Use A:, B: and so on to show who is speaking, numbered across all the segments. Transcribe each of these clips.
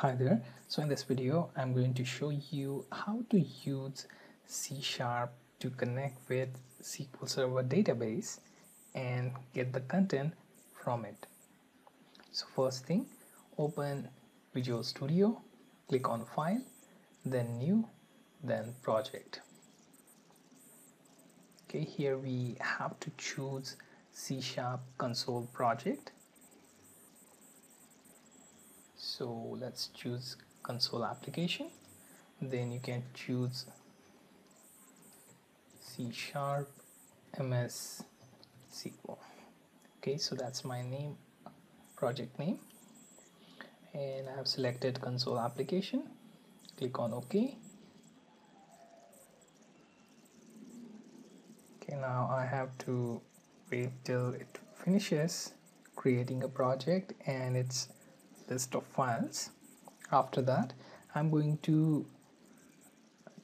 A: Hi there. So in this video, I'm going to show you how to use C Sharp to connect with SQL Server database and get the content from it. So first thing, open Visual Studio, click on File, then New, then Project. Okay, here we have to choose C Sharp console project so let's choose console application. Then you can choose C sharp MS SQL okay so that's my name project name. And I have selected console application. Click on OK. Okay now I have to wait till it finishes creating a project and it's list of files. After that I'm going to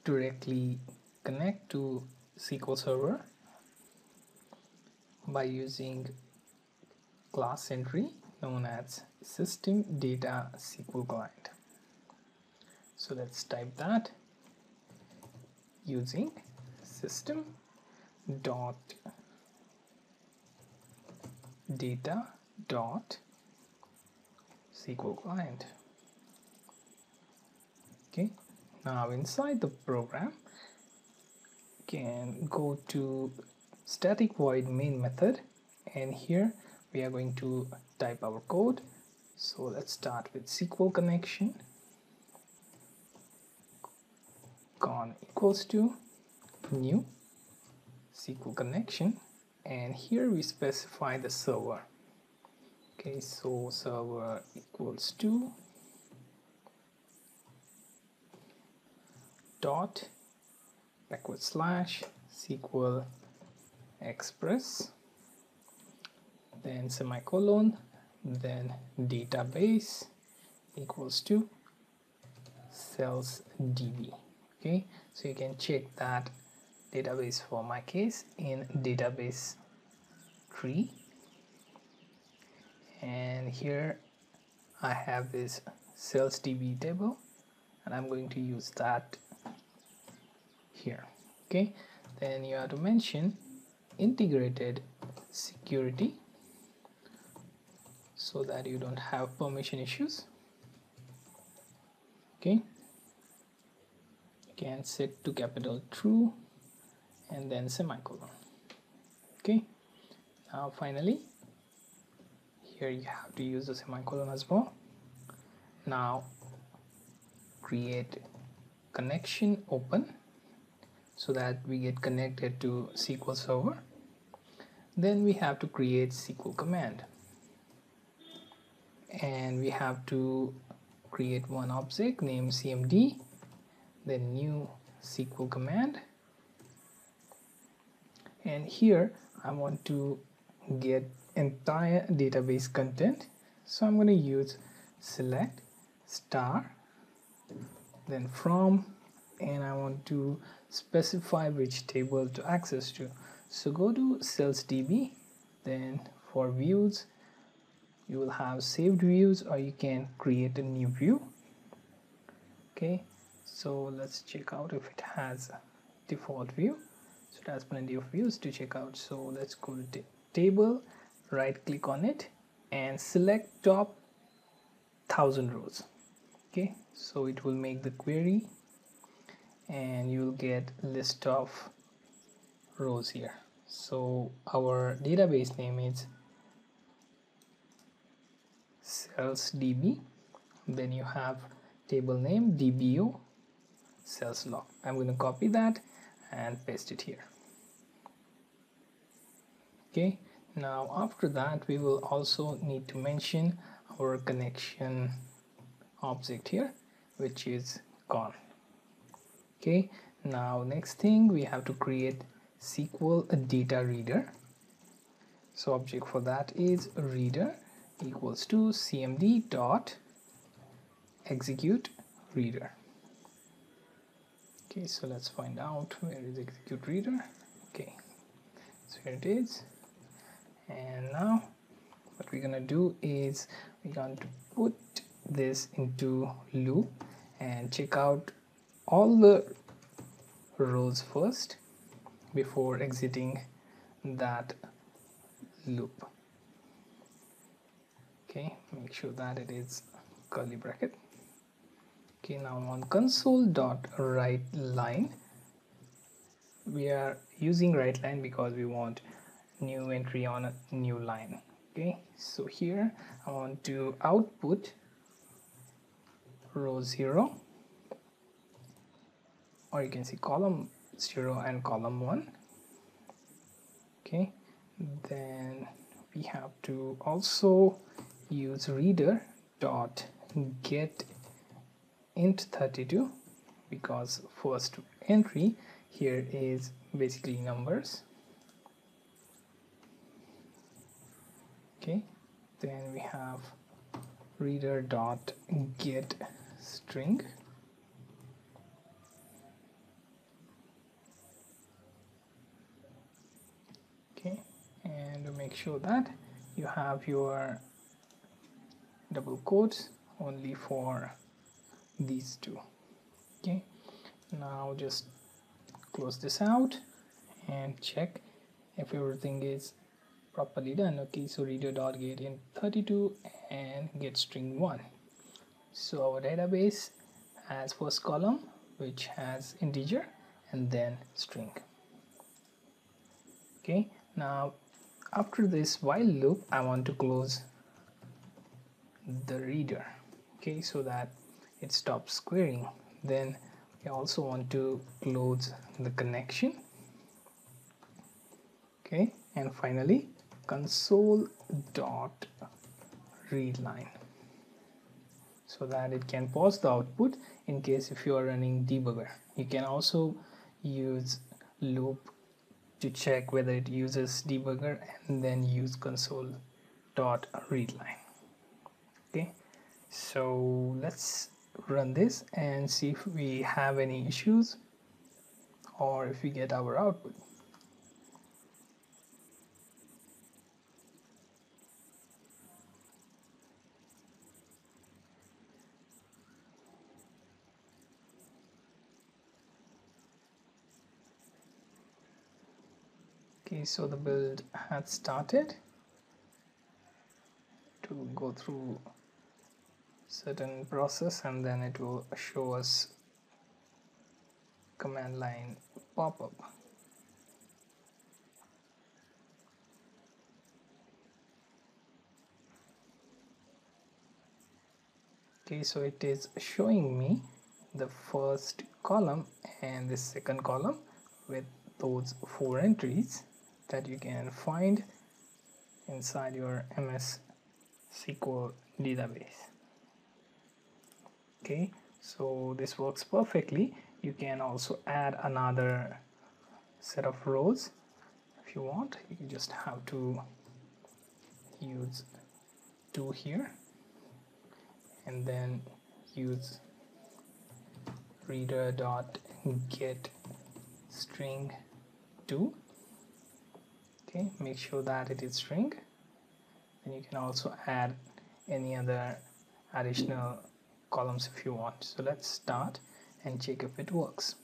A: directly connect to SQL Server by using class entry known as system data SQL client. So let's type that using system dot data dot SQL client. Okay now inside the program can go to static void main method and here we are going to type our code. So let's start with SQL connection. Con equals to new SQL connection. And here we specify the server okay so server equals to dot backward slash SQL Express then semicolon then database equals to sales db okay so you can check that database for my case in database tree and here I have this sales DB table and I'm going to use that here okay? Then you have to mention integrated security so that you don't have permission issues okay? You can set to capital true and then semicolon okay? Now finally here you have to use the semicolon as well. Now create connection open so that we get connected to SQL Server. Then we have to create SQL command. And we have to create one object named cmd then new SQL command. And here I want to get entire database content. So I'm going to use select star then from and I want to specify which table to access to. So go to sales db then for views you will have saved views or you can create a new view. Okay so let's check out if it has default view. So it has plenty of views to check out. So let's go to table right click on it and select top thousand rows. Okay so it will make the query and you'll get list of rows here. So our database name is sales db then you have table name dbo sales log i'm going to copy that and paste it here. Okay now after that we will also need to mention our connection object here which is con. Okay now next thing we have to create SQL data reader. So object for that is reader equals to cmd dot execute reader. Okay so let's find out where is execute reader. Okay so here it is and now what we're gonna do is we're going to put this into loop and check out all the rows first before exiting that loop. Okay make sure that it is curly bracket. Okay now on console dot write line we are using write line because we want new entry on a new line okay? So here I want to output row 0 or you can see column 0 and column 1 okay? Then we have to also use reader dot get int 32 because first entry here is basically numbers okay. Then we have reader dot get string. Okay. And make sure that you have your double quotes only for these two. Okay. Now just close this out and check if everything is properly done okay so reader dot get int 32 and get string 1 so our database has first column which has integer and then string. Okay now after this while loop I want to close the reader. Okay so that it stops querying then we also want to close the connection. Okay and finally console dot read line so that it can pause the output in case if you are running debugger. You can also use loop to check whether it uses debugger and then use console dot read line. Okay so let's run this and see if we have any issues or if we get our output okay so the build has started to go through certain process and then it will show us command line pop-up. Okay so it is showing me the first column and the second column with those four entries that you can find inside your MS SQL database. Okay so this works perfectly. You can also add another set of rows if you want. You just have to use two here and then use reader dot get string 2 okay make sure that it is string. And you can also add any other additional columns if you want. So let's start and check if it works.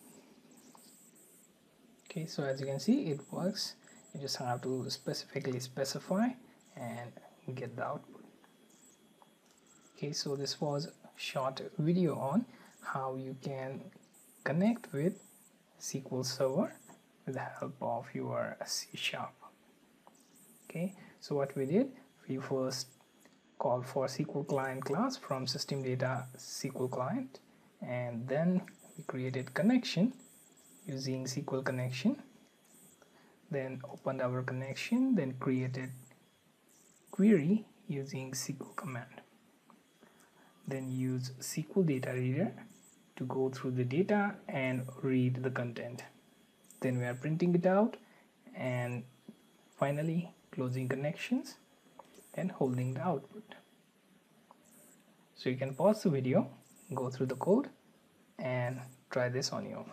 A: Okay so as you can see it works. You just have to specifically specify and get the output. Okay so this was a short video on how you can connect with SQL Server with the help of your C Sharp okay so what we did we first called for SQL client class from system data SQL client and then we created connection using SQL connection then opened our connection then created query using SQL command. Then use SQL data reader to go through the data and read the content. Then we are printing it out and finally closing connections and holding the output. So you can pause the video go through the code and try this on your own